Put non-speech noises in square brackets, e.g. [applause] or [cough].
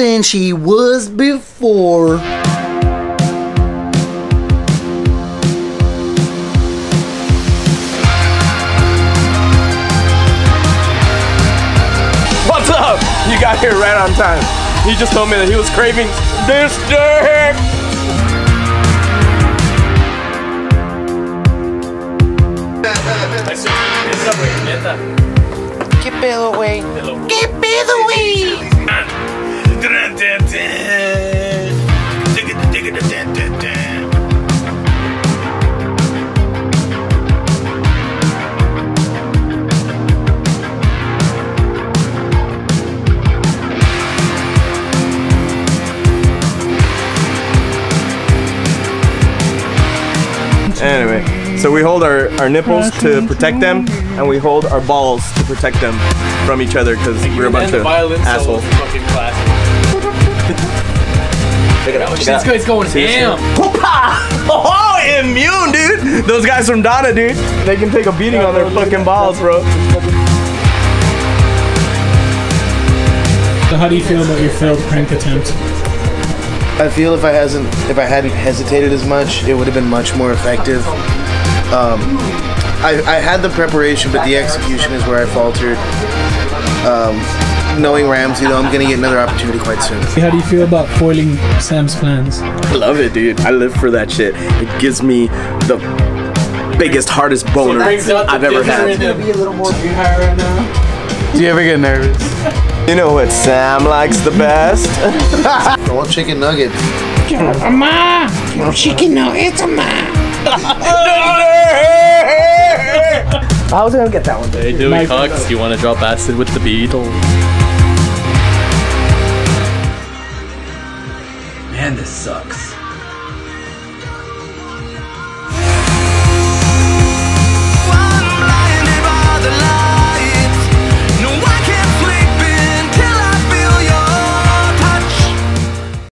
than she was before. What's up? You got here right on time. He just told me that he was craving this dick. ¿Qué pedo, güey? ¿Qué pedo, güey? Anyway, so we hold our, our nipples to protect them, and we hold our balls to protect them from each other because we're a bunch of assholes. fucking classic. Check it out. check This guy's going See this ham. [laughs] Oh, immune, dude. Those guys from Donna, dude. They can take a beating on their fucking balls, bro. So how do you feel about your failed prank attempt? I feel if I hasn't, if I hadn't hesitated as much, it would have been much more effective. Um, I, I had the preparation, but the execution is where I faltered. Um, knowing Ramsey, though, I'm gonna get another opportunity quite soon. How do you feel about foiling Sam's plans? I love it, dude. I live for that shit. It gives me the biggest, hardest boner I've ever had. Do you ever get nervous? You know what Sam likes the best? [laughs] I want chicken nuggets. I [laughs] was gonna get that one. Hey, Dewey Mike- Cox, you want to drop acid with the Beatles? Man, this sucks.